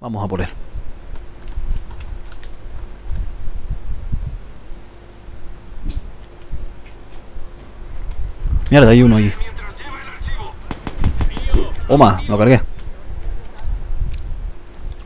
Vamos a por él. Mierda, hay uno ahí. Oma, lo cargué.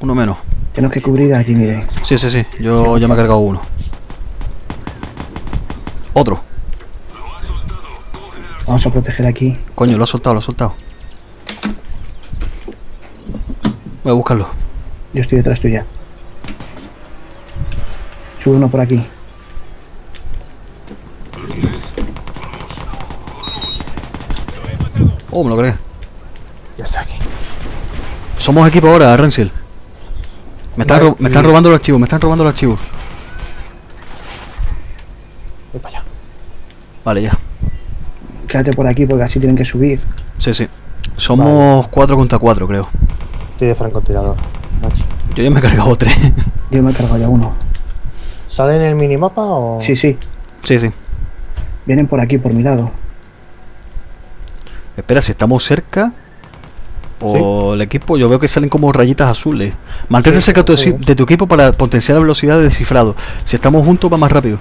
Uno menos. Tenemos que cubrir a Jimmy Day. Sí, sí, sí. Yo ya me he cargado uno. Otro. Vamos a proteger aquí. Coño, lo ha soltado, lo ha soltado. Voy a buscarlo. Yo estoy detrás tuya. Sube uno por aquí. Oh, me lo cargué. Ya está aquí. Somos equipo ahora, Rensil. Me están, Vale, me están robando el archivo, me están robando el archivo. Voy para allá. Vale, ya. Quédate por aquí porque así tienen que subir. Sí, sí. Somos 4 contra 4, creo. Estoy de francotirador. Macho. Yo ya me he cargado 3. Yo me he cargado ya uno. ¿Sale en el minimapa o.? Sí, sí. sí, sí. Vienen por aquí, por mi lado. Espera, si estamos cerca. O el equipo, yo veo que salen como rayitas azules. Mantente Sí, cerca de tu, sí. de tu equipo para potenciar la velocidad de descifrado. Si estamos juntos, va más rápido.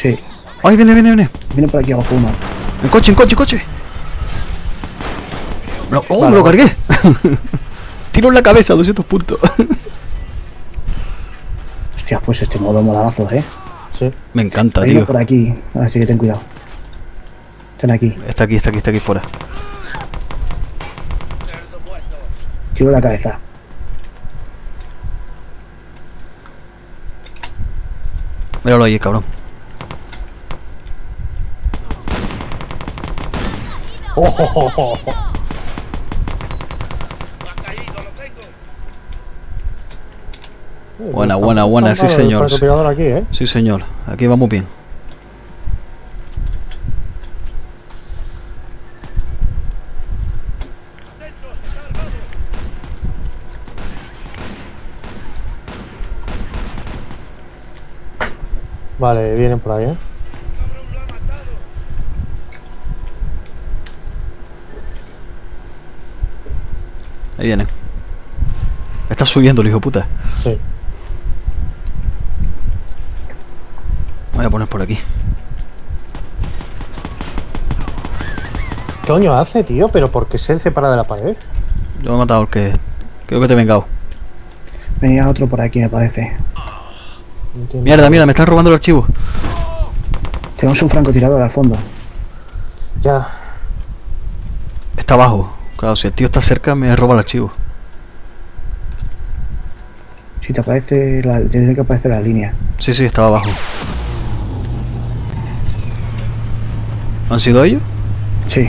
Sí. ¡Ay, viene, viene, viene! Viene por aquí abajo uno. ¡En coche, en coche, en coche! ¡Oh, Vale, me lo vale. cargué! Tiro en la cabeza, 200 puntos. Hostia, pues este modo moladazo, ¿eh? Sí. me encanta, Hay tío. por aquí. Así que ten cuidado. Están aquí. Está aquí, está aquí, está aquí fuera. Tiro la cabeza. Míralo ahí, cabrón. Buena, buena, buena, sí, señor. aquí, ¿eh? Sí, señor. Aquí vamos bien. Vale, vienen por ahí, ¿eh? Ahí viene. Está subiendo el hijo puta. Sí. Voy a poner por aquí. ¿Qué coño hace, tío? ¿Pero por qué se separa de la pared? Yo me he matado al que. Creo que te he vengado. Venía otro por aquí, me parece. Entiendo. Mierda, mierda, me están robando el archivo. Tenemos un francotirador al fondo. Ya. Está abajo. Claro, si el tío está cerca, me roba el archivo. Si te aparece, la, tiene que aparecer la línea. Sí, sí, estaba abajo. ¿Han sido ellos? Sí.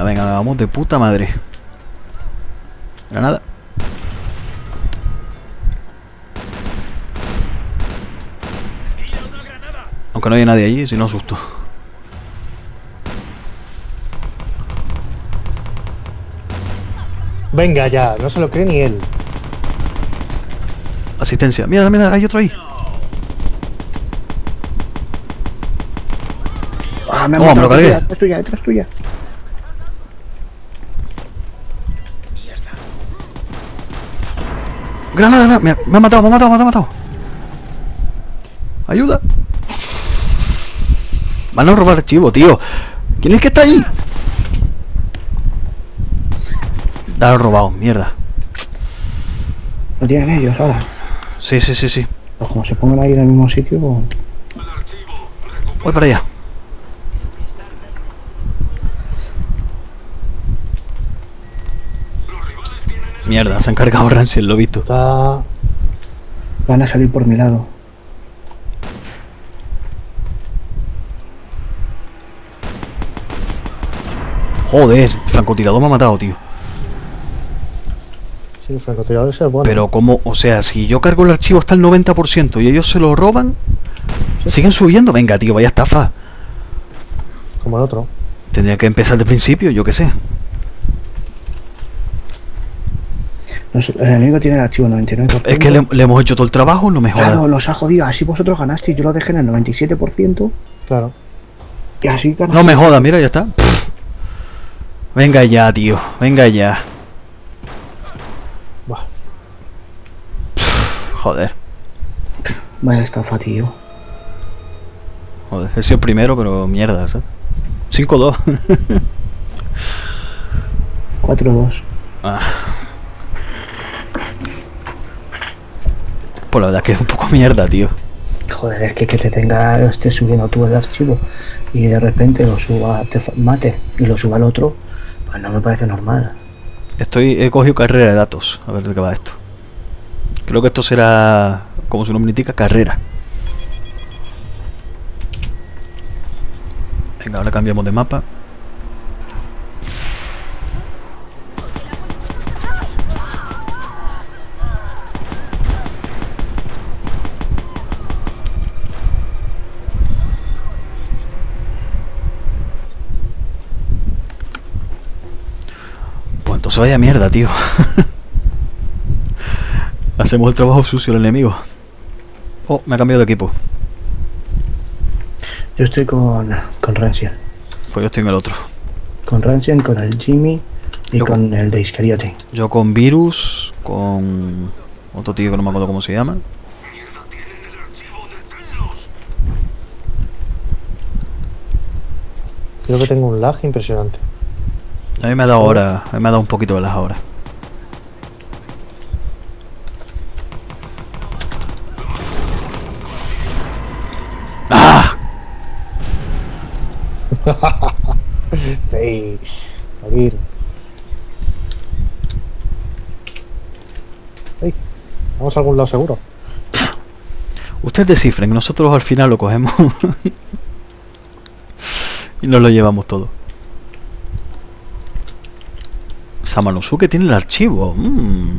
Venga, venga, vamos de puta madre. Granada. Aunque no haya nadie allí, si no asusto. Venga ya, no se lo cree ni él. Asistencia. Mira, mira, hay otro ahí. Ah, me ha Oh, me lo cargué. Detrás tuya, detrás tuya. Granada, granada. Me, ha- me ha matado, me ha matado, me ha matado. Ayuda. Van a robar archivo, tío. ¿Quién es que está ahí? La han robado, mierda. Lo tienen ellos ahora. Sí, sí, sí, sí. Pues como se pongan ahí en el mismo sitio, pues, Voy para allá. Mierda, se han cargado Rancel, lo he visto. Está. van a salir por mi lado. Joder, el francotirador me ha matado, tío. Sí, el francotirador es bueno. Pero como, o sea, si yo cargo el archivo hasta el 90% y ellos se lo roban, siguen subiendo. Venga, tío, vaya estafa. Como el otro. Tendría que empezar de principio, yo qué sé. El enemigo tiene el archivo 99%. Es que le, le hemos hecho todo el trabajo, no me jodas. Claro, los ha jodido. Así vosotros ganasteis. Yo lo dejé en el 97%. Claro. Y así ganasteis. No me jodas, mira, ya está. Pff. Venga ya, tío. Venga ya. Buah. Pff, Joder. Vaya estafa, tío. Joder. He sido el primero, pero mierda, ¿sabes? 5-2. 4-2. Ah. Pues la verdad es que es un poco mierda, tío. Joder, es que que te tenga, estés subiendo tú el archivo y de repente lo suba, te mate y lo suba el otro, pues no me parece normal. Estoy, he cogido carrera de datos. A ver de qué va esto. Creo que esto será, como su nombre indica, carrera. Venga, ahora cambiamos de mapa. Vaya mierda, tío. Hacemos el trabajo sucio al enemigo. Oh, me ha cambiado de equipo. Yo estoy con, con Rancien. Pues yo estoy en el otro. Con Rancien, con el Jimmy y Yo con el de Iscariote. Yo con Virus, con otro tío que no me acuerdo cómo se llama. Creo que tengo un lag impresionante. A mí me ha dado ahora, a mí me ha dado un poquito de las ahora. ¡Ah! Sí. Seguir. Ey, Vamos a algún lado seguro. Ustedes descifren, nosotros al final lo cogemos y nos lo llevamos todo. Samanosuke tiene el archivo. mm.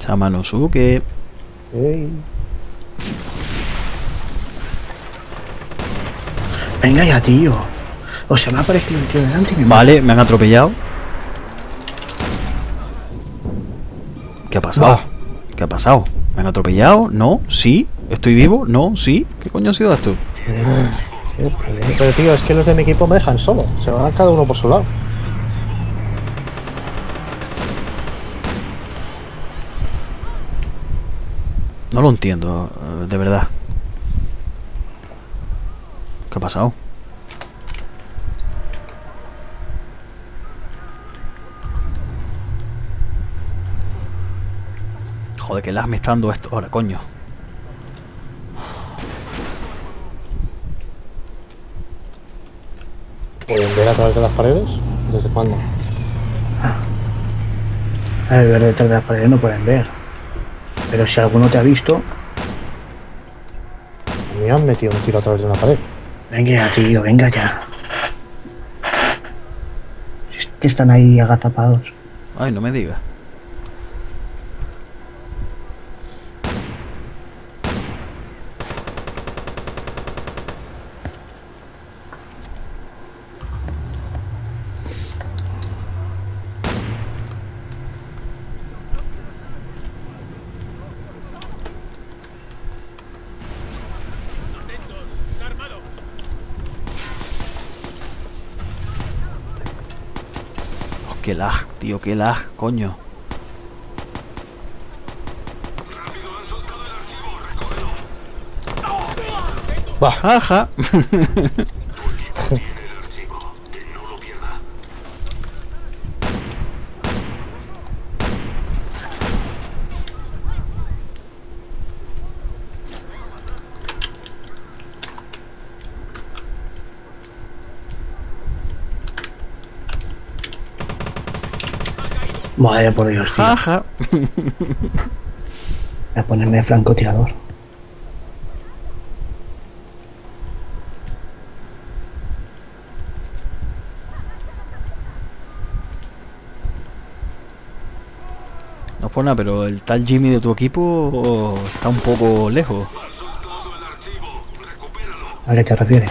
Samanosuke. Ey. Venga ya, tío. O sea, me ha aparecido un tío delante y me Vale, me han atropellado. ¿Qué ha pasado? ¿Qué ha pasado? ¿Me han atropellado? ¿No? ¿Sí? ¿Estoy vivo? ¿No? ¿Sí? ¿Qué coño ha sido esto? Pero tío, es que los de mi equipo me dejan solo. Se van cada uno por su lado. No lo entiendo, eh, de verdad. ¿Qué ha pasado? Joder, que lag me está dando esto ahora, coño. ¿Pueden ver a través de las paredes? ¿Desde cuándo? A ver, detrás de las paredes no pueden ver. Pero si alguno te ha visto, me han metido un tiro a través de una pared. venga ya, tío, venga ya. Es que están ahí agazapados. Ay, no me digas. Qué lag, tío, qué lag, coño. Bah, Madre por Dios. Ajá. Voy a ponerme francotirador. No por nada, pero el tal Jimmy de tu equipo está un poco lejos. ¿A qué te refieres?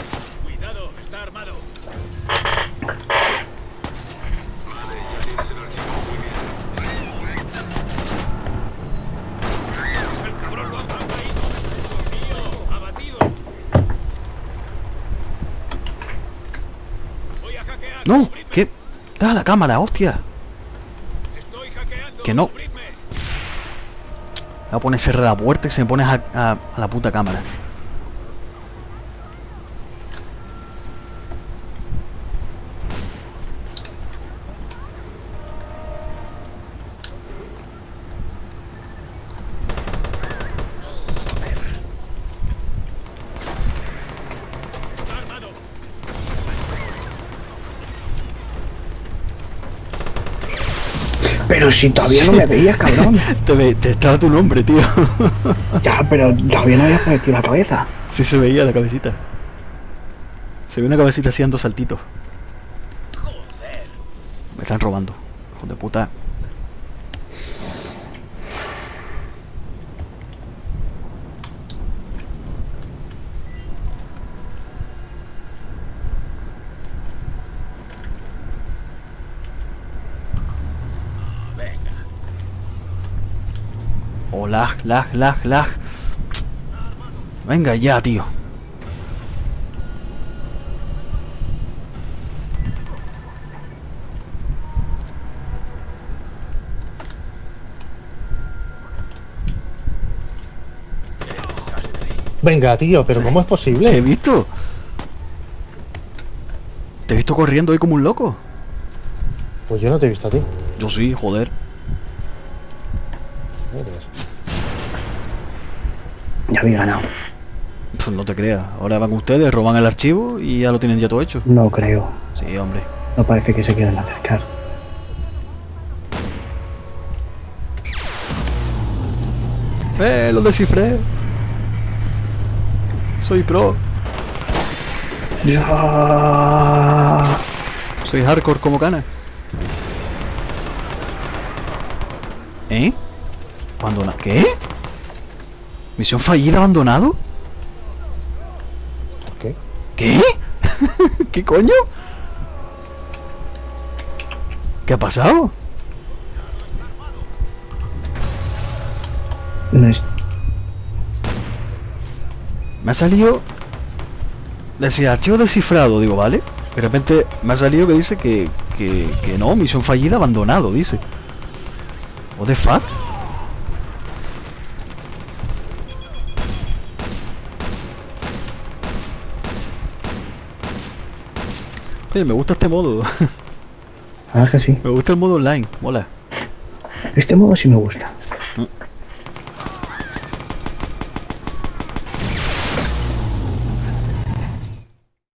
¡No! ¿Qué? ¡Da la cámara, hostia! Que no. Voy a poner cerrar la puerta y se me pone a, a- a la puta cámara. Pero si todavía no me veías, cabrón. Te, estaba tu nombre, tío. Ya, pero todavía no había metido la cabeza. sí se veía la cabecita. Se ve una cabecita así dando saltitos. Me están robando. Hijo de puta. Lag, lag, lag, lag. Venga ya, tío. Venga, tío, pero ¿cómo es Te he posible? visto. Te he visto corriendo ahí como un loco. Pues yo no te he visto a ti. Yo sí. Joder. Ganado. Pues no te creas. Ahora van ustedes, roban el archivo y ya lo tienen ya todo hecho. No creo. Sí, hombre. No parece que se quieran acercar. ¡Eh! Lo descifré. Soy pro. Ya. Soy hardcore como cana. ¿Eh? ¿Abandona? ¿Qué? ¿Misión fallida abandonado? ¿Qué? ¿Qué? ¿Qué coño? ¿Qué ha pasado? No es... Me ha salido. Decía archivo descifrado, digo, ¿vale? De repente me ha salido que dice que, que, que no, misión fallida, abandonado, dice. What the fuck? Oye, me gusta este modo. Ah, que sí. me gusta el modo online, mola. Este modo sí me gusta.